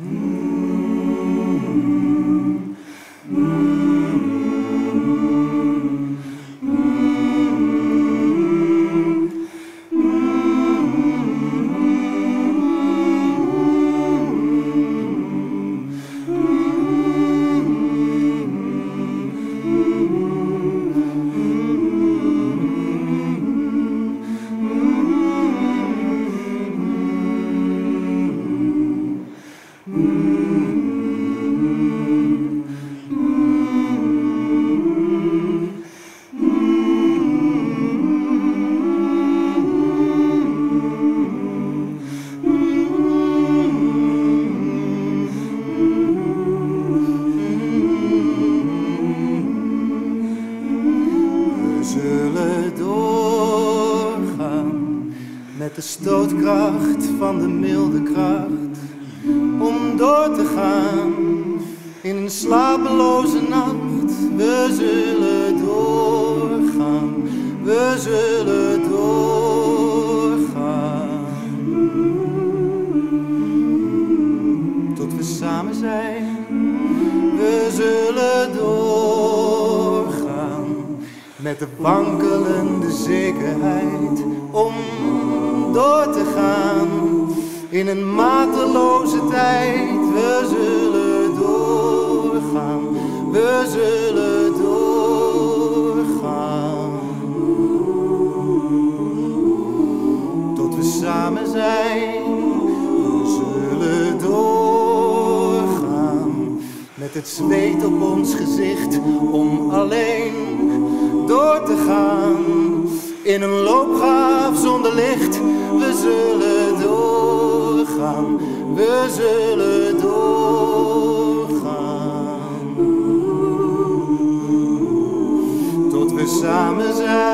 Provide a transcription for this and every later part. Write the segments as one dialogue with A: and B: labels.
A: We doorgaan met de stootkracht van de milde kracht. Om door te gaan in een slapeloze nacht. We zullen Met de wankelende zekerheid om door te gaan in een mateloze tijd. We zullen doorgaan, we zullen doorgaan. Tot we samen zijn, we zullen doorgaan. Met het zweet op ons gezicht om alleen gaan. In een loopgraaf zonder licht, we zullen doorgaan, we zullen doorgaan. Tot we samen zijn,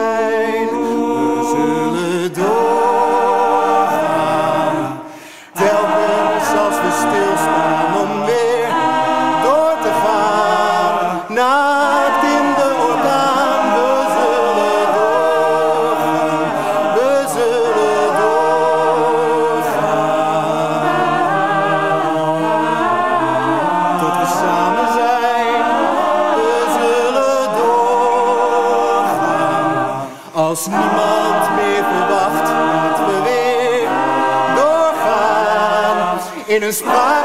A: Als niemand meer verwacht dat we weer doorgaan. In een spraak